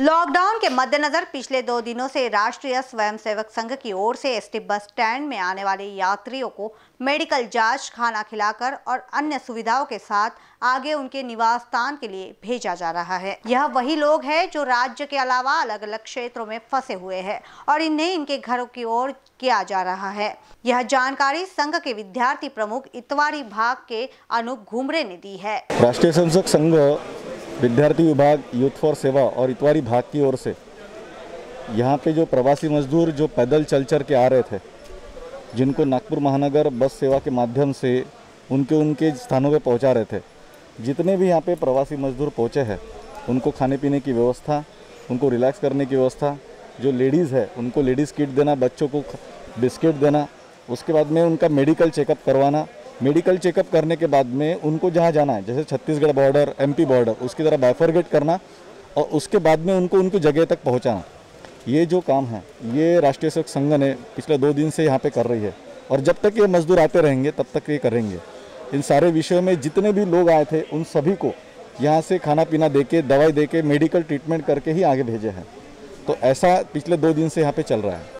Lockdown के मद्देनजर पिछले दो दिनों से राष्ट्रीय स्वयंसेवक संघ की ओर से एसटी बस स्टैंड में आने वाले यात्रियों को मेडिकल जाँच, खाना खिलाकर और अन्य सुविधाओं के साथ आगे उनके निवास स्थान के लिए भेजा जा रहा है। यह वही लोग हैं जो राज्य के अलावा अलग अलग क्षेत्रों में फंसे हुए हैं और इन्हें इनके घरों की ओर किया जा रहा है। यह जानकारी संघ के विद्यार्थी प्रमुख इतवारी भाग के अनूप घुमरे ने दी है। राष्ट्रीय संसद संघ विद्यार्थी विभाग, यूथ फॉर सेवा और इतवारी भाग की ओर से यहाँ पे जो प्रवासी मजदूर, जो पैदल चल चल के आ रहे थे, जिनको नागपुर महानगर बस सेवा के माध्यम से उनके उनके स्थानों पे पहुँचा रहे थे, जितने भी यहाँ पे प्रवासी मजदूर पहुँचे हैं, उनको खाने पीने की व्यवस्था, उनको रिलैक्स करने की व्यवस्था, जो लेडीज़ है, उनको लेडीज़ किट देना, बच्चों को बिस्किट देना, उसके बाद में उनका मेडिकल चेकअप करवाना मेडिकल चेकअप करने के बाद में उनको जहाँ जाना है, जैसे छत्तीसगढ़ बॉर्डर एमपी बॉर्डर, उसकी तरह बाइफरगेट करना और उसके बाद में उनको उनकी जगह तक पहुँचाना। ये जो काम है, ये राष्ट्रीय सेवक संघ ने पिछले दो दिन से यहाँ पे कर रही है और जब तक ये मजदूर आते रहेंगे, तब तक ये करेंगे। इन सारे विषयों में जितने भी लोग आए थे, उन सभी को यहाँ से खाना पीना दे के दवाई दे के मेडिकल ट्रीटमेंट करके ही आगे भेजे हैं। तो ऐसा पिछले दो दिन से यहाँ पे चल रहा है।